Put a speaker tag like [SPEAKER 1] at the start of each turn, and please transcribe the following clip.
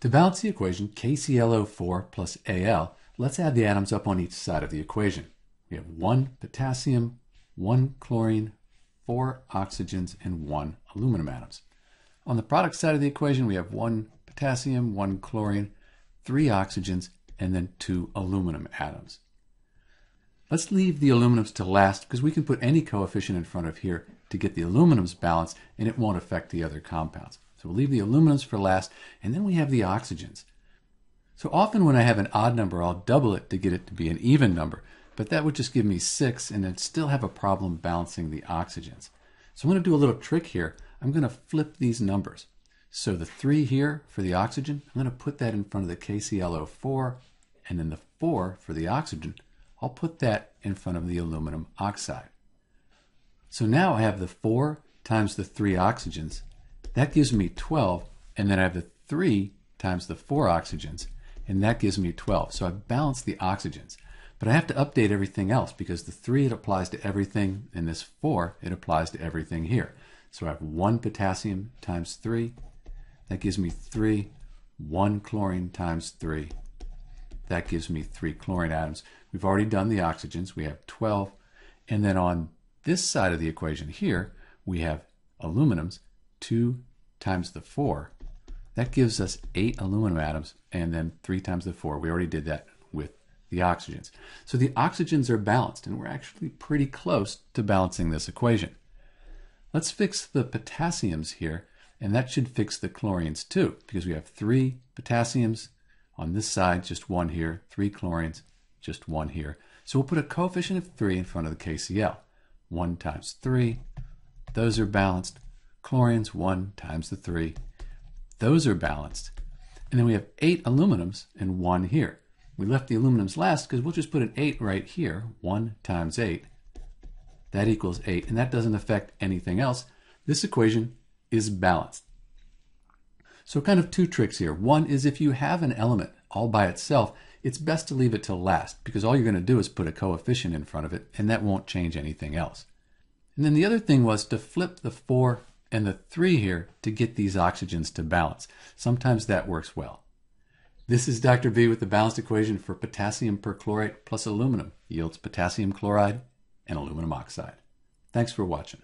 [SPEAKER 1] To balance the equation, KClO4 plus Al, let's add the atoms up on each side of the equation. We have one potassium, one chlorine, four oxygens, and one aluminum atoms. On the product side of the equation, we have one potassium, one chlorine, three oxygens, and then two aluminum atoms. Let's leave the aluminums to last because we can put any coefficient in front of here to get the aluminums balanced and it won't affect the other compounds. So we'll leave the aluminums for last, and then we have the oxygens. So often when I have an odd number, I'll double it to get it to be an even number, but that would just give me 6, and I'd still have a problem balancing the oxygens. So I'm going to do a little trick here. I'm going to flip these numbers. So the 3 here for the oxygen, I'm going to put that in front of the KClO4, and then the 4 for the oxygen, I'll put that in front of the aluminum oxide. So now I have the 4 times the 3 oxygens that gives me 12, and then I have the 3 times the 4 oxygens, and that gives me 12. So I've balanced the oxygens. But I have to update everything else because the 3, it applies to everything, and this 4, it applies to everything here. So I have 1 potassium times 3. That gives me 3. 1 chlorine times 3. That gives me 3 chlorine atoms. We've already done the oxygens. We have 12. And then on this side of the equation here, we have aluminums. 2 times the 4, that gives us 8 aluminum atoms, and then 3 times the 4. We already did that with the oxygens. So the oxygens are balanced, and we're actually pretty close to balancing this equation. Let's fix the potassiums here, and that should fix the chlorines too, because we have 3 potassiums on this side, just 1 here, 3 chlorines, just 1 here. So we'll put a coefficient of 3 in front of the KCl. 1 times 3, those are balanced. Chlorines, 1 times the 3. Those are balanced. And then we have 8 aluminums and 1 here. We left the aluminums last because we'll just put an 8 right here. 1 times 8. That equals 8. And that doesn't affect anything else. This equation is balanced. So kind of two tricks here. One is if you have an element all by itself, it's best to leave it till last because all you're going to do is put a coefficient in front of it and that won't change anything else. And then the other thing was to flip the 4 and the 3 here to get these oxygens to balance. Sometimes that works well. This is Dr. B with the balanced equation for potassium perchlorate plus aluminum yields potassium chloride and aluminum oxide. Thanks for watching.